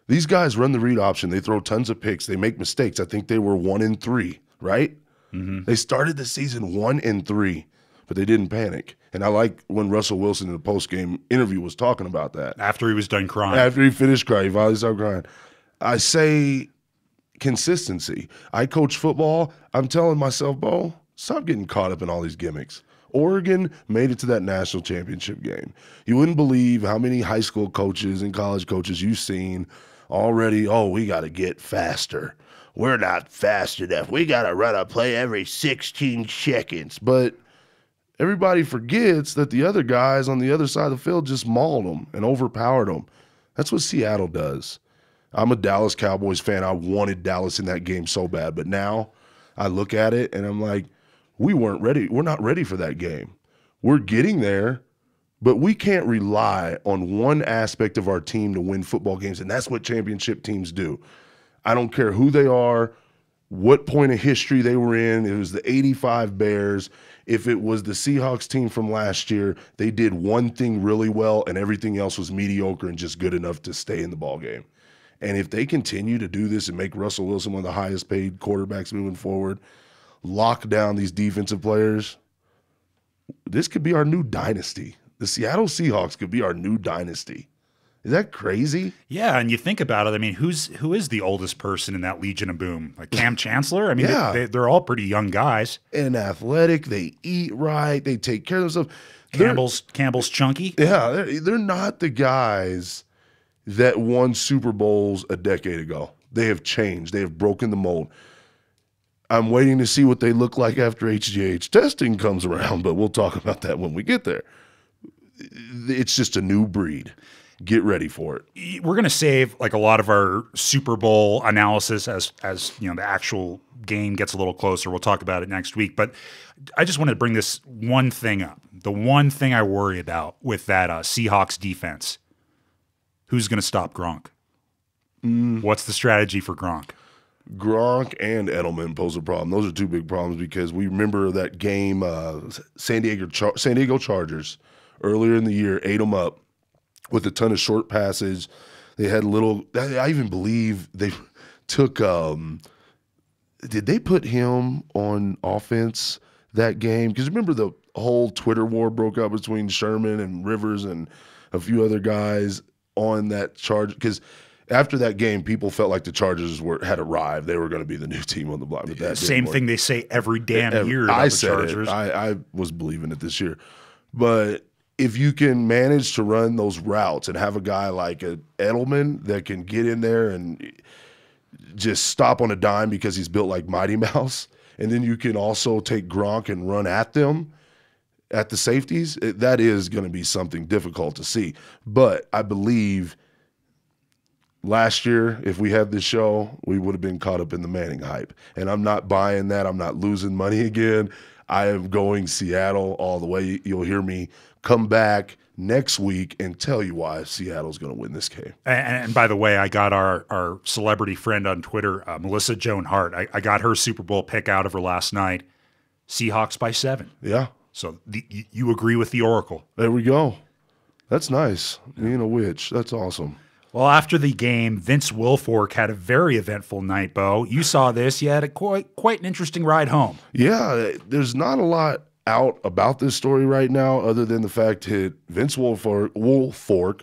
These guys run the read option. They throw tons of picks. They make mistakes. I think they were one in three, right? Mm-hmm. They started the season one in three, but they didn't panic. And I like when Russell Wilson in the post game interview was talking about that. After he was done crying. After he finished crying, he finally started crying. I say consistency. I coach football. I'm telling myself, Bo, stop getting caught up in all these gimmicks. Oregon made it to that national championship game. You wouldn't believe how many high school coaches and college coaches you've seen already. Oh, we got to get faster. We're not fast enough. We got to run a play every 16 seconds. But everybody forgets that the other guys on the other side of the field just mauled them and overpowered them. That's what Seattle does. I'm a Dallas Cowboys fan. I wanted Dallas in that game so bad, but now I look at it and I'm like, we weren't ready. We're not ready for that game. We're getting there, but we can't rely on one aspect of our team to win football games, and that's what championship teams do. I don't care who they are, what point of history they were in. It was the 85 Bears. If it was the Seahawks team from last year, they did one thing really well and everything else was mediocre and just good enough to stay in the ball game. And if they continue to do this and make Russell Wilson one of the highest paid quarterbacks moving forward, lock down these defensive players, this could be our new dynasty. The Seattle Seahawks could be our new dynasty. Is that crazy? Yeah, and you think about it. I mean, who's who is the oldest person in that Legion of Boom? Like Kam Chancellor. I mean, yeah. they, are all pretty young guys and athletic. They eat right. They take care of themselves. Campbell's they're, Campbell's chunky. Yeah, they're, they're not the guys that won Super Bowls a decade ago. They have changed. They have broken the mold. I'm waiting to see what they look like after HGH testing comes around, but we'll talk about that when we get there. It's just a new breed get ready for it. We're going to save like a lot of our Super Bowl analysis as as you know the actual game gets a little closer. We'll talk about it next week, but I just wanted to bring this one thing up. The one thing I worry about with that uh, Seahawks defense. Who's going to stop Gronk? Mm. What's the strategy for Gronk? Gronk and Edelman pose a problem. Those are two big problems because we remember that game, uh, San Diego Char- San Diego Chargers earlier in the year ate them up with a ton of short passes. They had little. I even believe they took. Um, did they put him on offense that game? Because remember the whole Twitter war broke out between Sherman and Rivers and a few other guys on that charge. Because after that game, people felt like the Chargers were had arrived. They were going to be the new team on the block. But that same thing they say every damn every, year. I said Chargers. it. I, I was believing it this year, but if you can manage to run those routes and have a guy like a Edelman that can get in there and just stop on a dime because he's built like Mighty Mouse, and then you can also take Gronk and run at them at the safeties, it, that is going to be something difficult to see. But I believe last year, if we had this show, we would have been caught up in the Manning hype. And I'm not buying that. I'm not losing money again. I am going Seattle all the way. You'll hear me come back next week and tell you why Seattle's going to win this game. And, and, by the way, I got our our celebrity friend on Twitter, uh, Melissa Joan Hart. I, I, got her Super Bowl pick out of her last night. Seahawks by seven. Yeah. So the, you agree with the Oracle? There we go. That's nice. Being a witch. That's awesome. Well, after the game, Vince Wilfork had a very eventful night, Bo. You saw this. You had a quite quite an interesting ride home. Yeah, there's not a lot out about this story right now, other than the fact that Vince Wilfork, Wilfork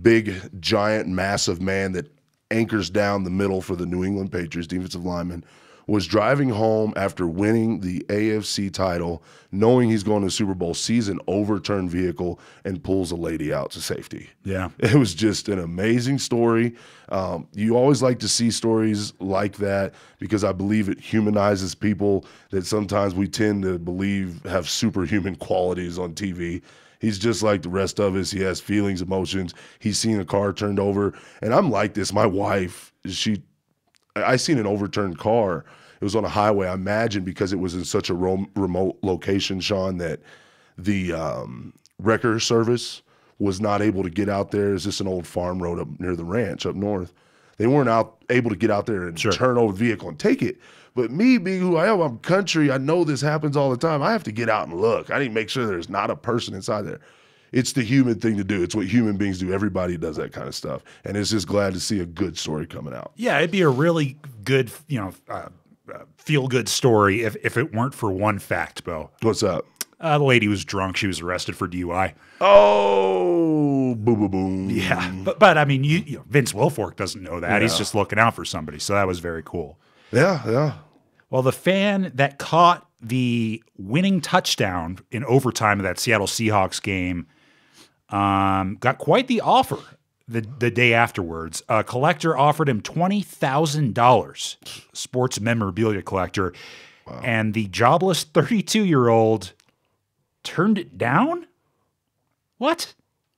big, giant, massive man that anchors down the middle for the New England Patriots defensive lineman, was driving home after winning the AFC title, knowing he's going to the Super Bowl, sees an overturned vehicle and pulls a lady out to safety. Yeah. It was just an amazing story. Um, you always like to see stories like that because I believe it humanizes people that sometimes we tend to believe have superhuman qualities on TV. He's just like the rest of us. He has feelings, emotions. He's seen a car turned over. And I'm like this. My wife, she I seen an overturned car. It was on a highway. I imagine because it was in such a remote location, Sean, that the um, wrecker service was not able to get out there. Is this an old farm road up near the ranch up north. They weren't out able to get out there and Sure. turn over the vehicle and take it. But me being who I am, I'm country. I know this happens all the time. I have to get out and look. I need to make sure there's not a person inside there. It's the human thing to do. It's what human beings do. Everybody does that kind of stuff. And it's just glad to see a good story coming out. Yeah, it'd be a really good, you know, uh, uh, feel good story if, if it weren't for one fact, Bo. What's up? Uh, the lady was drunk. She was arrested for DUI. Oh, boom, boom, boom. Yeah, but but I mean, you, you know, Vince Wilfork doesn't know that. He's just looking out for somebody. So that was very cool. Yeah, yeah. Well, the fan that caught the winning touchdown in overtime of that Seattle Seahawks game um, got quite the offer the, the day afterwards. A collector offered him $20,000, sports memorabilia collector, and the jobless 32 year old turned it down? What?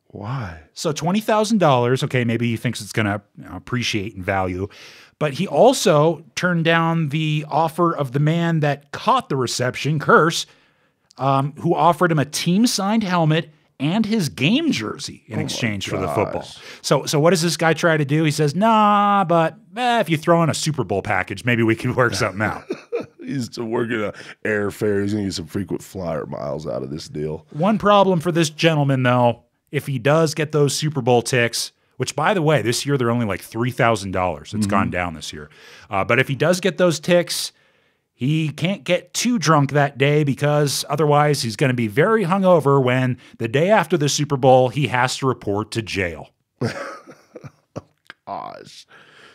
Why? So twenty thousand dollars. Okay, maybe he thinks it's going to appreciate in value, but he also turned down the offer of the man that caught the reception Kearse, um, who offered him a team signed helmet and his game jersey in exchange for the football. So, so what does this guy try to do? He says, "Nah, but eh, if you throw in a Super Bowl package, maybe we can work something out." He's working a airfare. He's gonna get some frequent flyer miles out of this deal. One problem for this gentleman, though, if he does get those Super Bowl ticks, which by the way, this year they're only like three thousand dollars. It's gone down this year. Uh, but if he does get those ticks, he can't get too drunk that day because otherwise he's going to be very hungover when the day after the Super Bowl he has to report to jail. Gosh.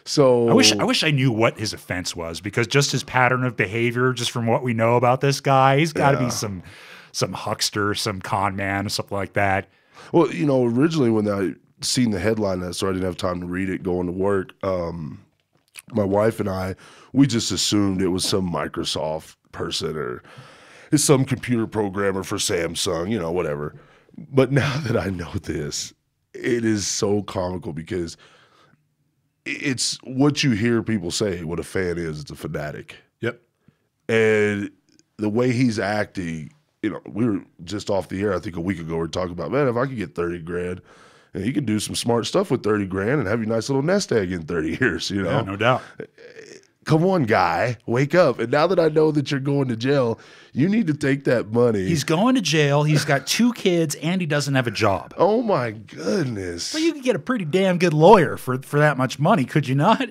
So I wish I wish I knew what his offense was because just his pattern of behavior, just from what we know about this guy, he's got to be some some huckster, some con man, or something like that. Well, you know, originally when I seen the headline, that so I didn't have time to read it going to work. Um, my wife and I, we just assumed it was some Microsoft person or it's some computer programmer for Samsung, you know, whatever. But now that I know this, it is so comical because it's what you hear people say. What a fan is, it's a fanatic. Yep. And the way he's acting, you know, we were just off the air, I think a week ago, we are talking about, man, if I could get 30 grand, and you could do some smart stuff with 30 grand and have your nice little nest egg in 30 years, you know? Yeah, no doubt. Come on, guy, wake up. And now that I know that you're going to jail, you need to take that money. He's going to jail. He's got two kids and he doesn't have a job. oh my goodness. Well, you could get a pretty damn good lawyer for, for that much money, could you not?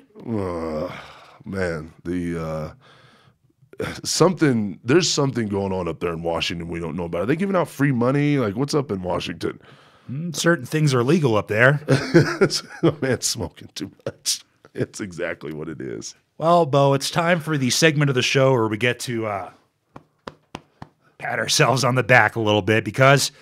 man, the uh something there's something going on up there in Washington we don't know about. Are they giving out free money? Like what's up in Washington? Certain things are legal up there. oh, man, smoking too much. It's exactly what it is. Well, Bo, it's time for the segment of the show where we get to uh, pat ourselves on the back a little bit because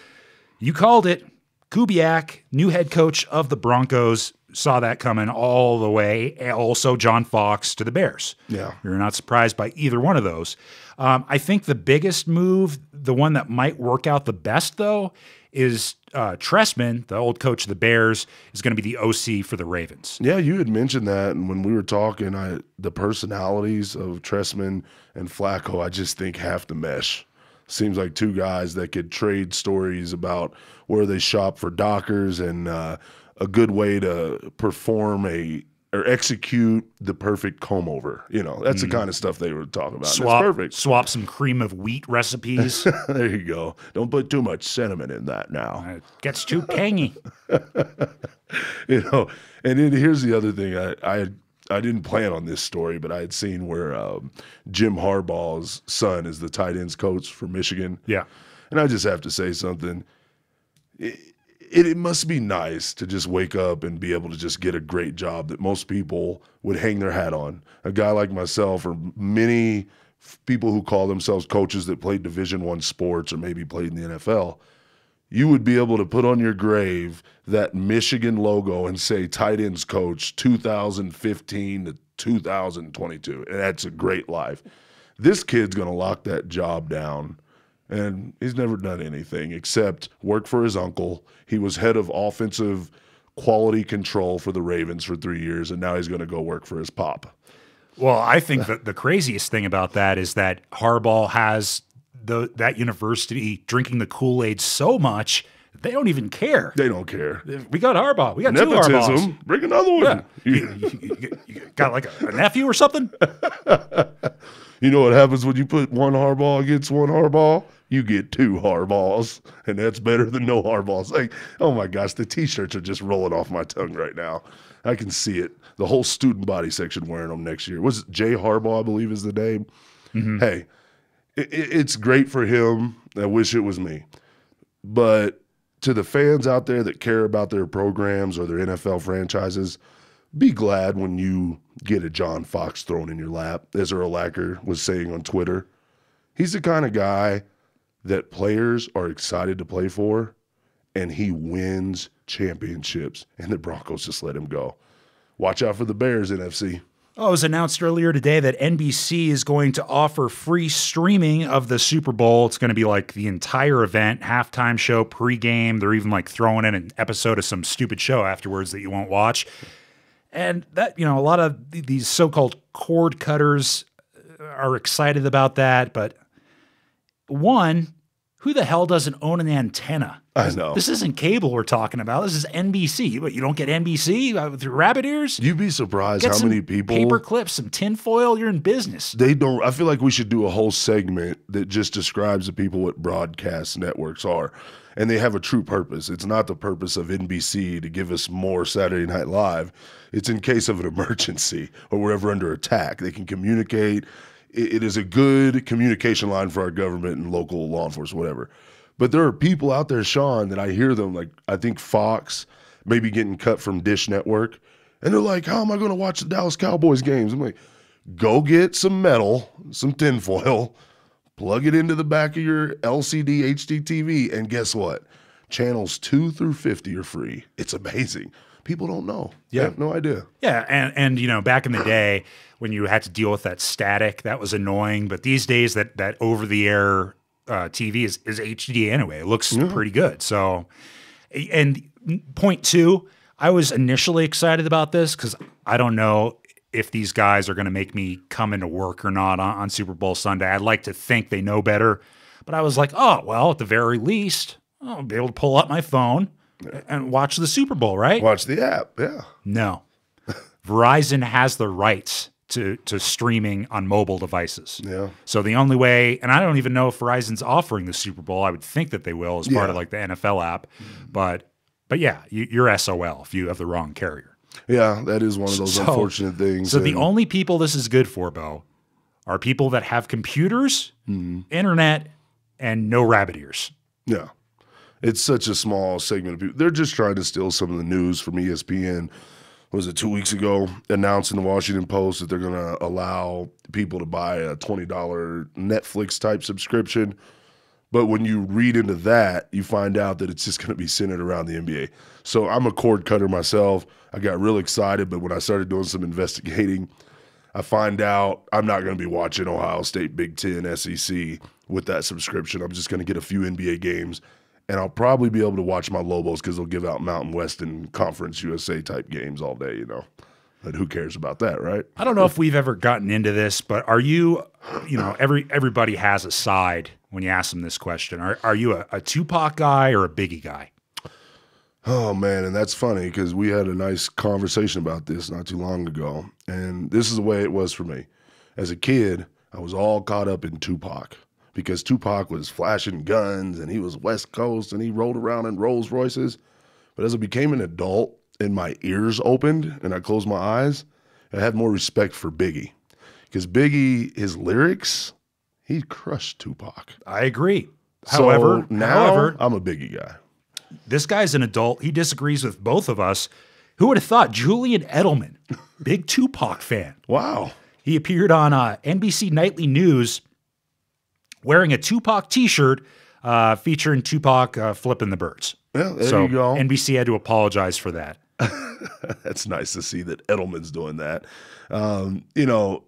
you called it. Kubiak, new head coach of the Broncos, saw that coming all the way. Also, John Fox to the Bears. Yeah. You're not surprised by either one of those. Um, I think the biggest move, the one that might work out the best, though, is uh, Trestman, the old coach of the Bears, is going to be the OC for the Ravens. Yeah, you had mentioned that, and when we were talking, I the personalities of Trestman and Flacco, I just think have to mesh. Seems like two guys that could trade stories about where they shop for Dockers and uh, a good way to perform a or execute the perfect comb over. You know, that's the kind of stuff they were talking about. Swap, perfect. swap some cream of wheat recipes. there you go. Don't put too much cinnamon in that now. it gets too tangy. you know and then here's the other thing i i I didn't plan on this story, but I had seen where um, Jim Harbaugh's son is the tight ends coach for Michigan. Yeah. And I just have to say something. It, it, it must be nice to just wake up and be able to just get a great job that most people would hang their hat on. A guy like myself, or many people who call themselves coaches that played Division One sports or maybe played in the NFL, you would be able to put on your grave that Michigan logo and say tight ends coach 2015 to 2022. And that's a great life. This kid's going to lock that job down. And he's never done anything except work for his uncle. He was head of offensive quality control for the Ravens for three years, and now he's going to go work for his pop. Well, I think that the craziest thing about that is that Harbaugh has the that university drinking the Kool Aid so much They don't even care. They don't care. We got Harbaugh. We got two Harbaughs. Bring another one. Yeah. You, You, you- you got like a, a nephew or something? you know what happens when you put one Harbaugh against one Harbaugh? You get two Harbaughs, and that's better than no Harbaughs. Like, oh my gosh, the T-shirts are just rolling off my tongue right now. I can see it. The whole student body section wearing them next year. Was it Jay Harbaugh? I believe is the name. Mm-hmm. Hey, it, it- it's great for him. I wish it was me, but to the fans out there that care about their programs or their NFL franchises, be glad when you get a John Fox thrown in your lap, as Earl Lacker was saying on Twitter. He's the kind of guy that players are excited to play for, and he wins championships, and the Broncos just let him go. Watch out for the Bears, NFC. Oh, it was announced earlier today that NBC is going to offer free streaming of the Super Bowl. It's going to be like the entire event, halftime show, pregame. They're even like throwing in an episode of some stupid show afterwards that you won't watch. And that, you know, a lot of these so called cord cutters are excited about that. But one, who the hell doesn't own an antenna? I know. This isn't cable we're talking about. This is NBC. But you don't get NBC uh, with your rabbit ears? You'd be surprised Get how many people paper clips, some tinfoil, you're in business. they don't i feel like we should do a whole segment that just describes the people what broadcast networks are and they have a true purpose it's not the purpose of nbc to give us more saturday night live it's in case of an emergency or we're ever under attack they can communicate it, it is a good communication line for our government and local law enforcement whatever but there are people out there sean that i hear them like i think fox maybe getting cut from dish network and they're like how am i going to watch the dallas cowboys games i'm like go get some metal, some tinfoil, plug it into the back of your LCD HD TV, and guess what? Channels two through 50 are free. It's amazing. People don't know. They Yeah. have no idea. Yeah, and and you know, back in the day when you had to deal with that static, that was annoying. But these days, that that over the air uh, TV is is HD anyway. It looks pretty good. So, and point two, I was initially excited about this because I don't know if these guys are going to make me come into work or not on, on Super Bowl Sunday. I'd like to think they know better, but I was like, oh well, at the very least, I'll be able to pull up my phone and watch the Super Bowl, right? Watch the app. Yeah. No. Verizon has the rights to to streaming on mobile devices. Yeah. So the only way, and I don't even know if Verizon's offering the Super Bowl. I would think that they will as part of like the NFL app, but but yeah, you, you're SOL if you have the wrong carrier. Yeah. That is one of those So- unfortunate things. So the only people this is good for, Bo, are people that have computers, Mm-hmm. internet, and no rabbit ears. Yeah. It's such a small segment of people. They're just trying to steal some of the news from ESPN. Was it two weeks ago? Announced in the Washington Post that they're going to allow people to buy a $20 Netflix type subscription. But when you read into that, you find out that it's just going to be centered around the NBA. So I'm a cord cutter myself. I got real excited, but when I started doing some investigating, I find out I'm not going to be watching Ohio State, Big Ten, SEC with that subscription. I'm just going to get a few NBA games, and I'll probably be able to watch my Lobos because they'll give out Mountain West and Conference USA type games all day. You know, but who cares about that, right? I don't know if we've ever gotten into this, but are you, you know, every everybody has a side when you ask them this question. Are are you a, a Tupac guy or a Biggie guy? Oh man, and that's funny because we had a nice conversation about this not too long ago, and this is the way it was for me. As a kid, I was all caught up in Tupac because Tupac was flashing guns and he was West Coast and he rode around in Rolls Royces. But as I became an adult and my ears opened and I closed my eyes, I had more respect for Biggie because Biggie, his lyrics, he crushed Tupac. I agree. So However, now however, I'm a Biggie guy. this guy's an adult. He disagrees with both of us. Who would have thought? Julian Edelman, big Tupac fan. Wow. He appeared on uh, NBC Nightly News wearing a Tupac T-shirt uh, featuring Tupac uh, flipping the birds. Yeah, there so you go. NBC had to apologize for that. That's nice to see that Edelman's doing that. Um, you know,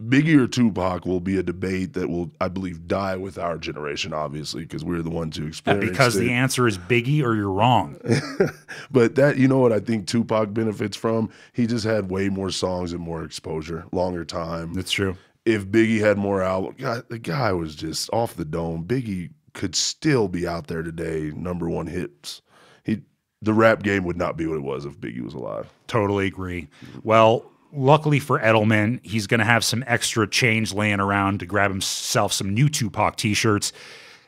Biggie or Tupac will be a debate that will, I believe, die with our generation, obviously, because we're the ones who experienced because it. the answer is Biggie or you're wrong. but that, you know what I think Tupac benefits from? He just had way more songs and more exposure, longer time. That's true. If Biggie had more album, God, the guy was just off the dome. Biggie could still be out there today, number one hits. He the rap game would not be what it was if Biggie was alive. Totally agree. Well, luckily for Edelman, he's going to have some extra change laying around to grab himself some new Tupac t-shirts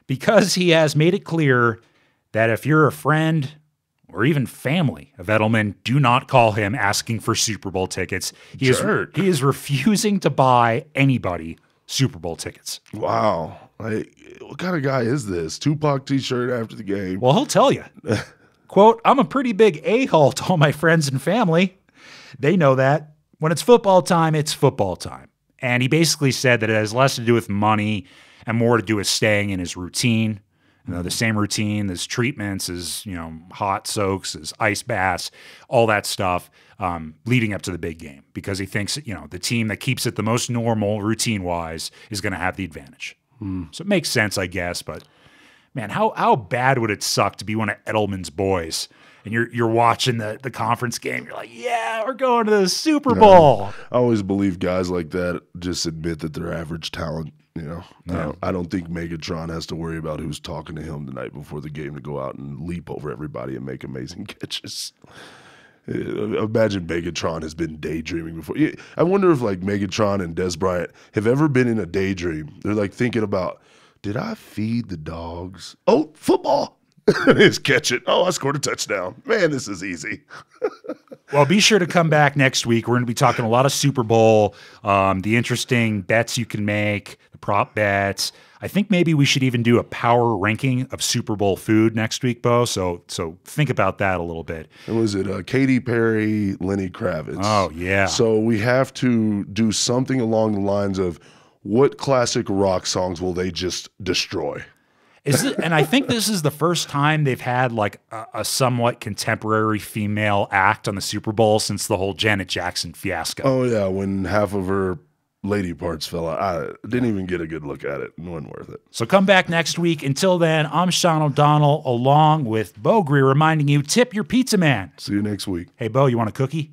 because he has made it clear that if you're a friend or even family of Edelman, do not call him asking for Super Bowl tickets. He is he is refusing to buy anybody Super Bowl tickets. Wow. Like, what kind of guy is this? Tupac t shirt after the game. Well, he'll tell you. Quote, I'm a pretty big a hole to all my friends and family. They know that. When it's football time, it's football time. And he basically said that it has less to do with money and more to do with staying in his routine. You know, the same routine, his treatments, his, you know, hot soaks, his ice baths, all that stuff um, leading up to the big game because he thinks, you know, the team that keeps it the most normal routine wise is going to have the advantage. So it makes sense, I guess, but man, how how bad would it suck to be one of Edelman's boys? And you're you're watching the, the conference game. You're like, yeah, we're going to the Super Bowl. I always believe guys like that just admit that they're average talent. You know, I, don't, I don't think Megatron has to worry about who's talking to him the night before the game to go out and leap over everybody and make amazing catches. Uh, Imagine Megatron has been daydreaming before. I wonder if like Megatron and Dez Bryant have ever been in a daydream. They're like thinking about, did I feed the dogs? Oh, football. Just catch it. Oh, I scored a touchdown. Man, this is easy. Well, be sure to come back next week. We're going to be talking a lot of Super Bowl, um, the interesting bets you can make, the prop bets. I think maybe we should even do a power ranking of Super Bowl food next week, Bo. So so think about that a little bit. And was it uh, Katy Perry, Lenny Kravitz? Oh yeah. So we have to do something along the lines of what classic rock songs will they just destroy? Is it, and I think this is the first time they've had like a, a somewhat contemporary female act on the Super Bowl since the whole Janet Jackson fiasco. Oh yeah, when half of her lady parts fell out, I didn't even get a good look at it. It wasn't worth it. So come back next week. Until then, I'm Sean O'Donnell along with Bo Greer reminding you tip your pizza man. See you next week. Hey, Bo, you want a cookie?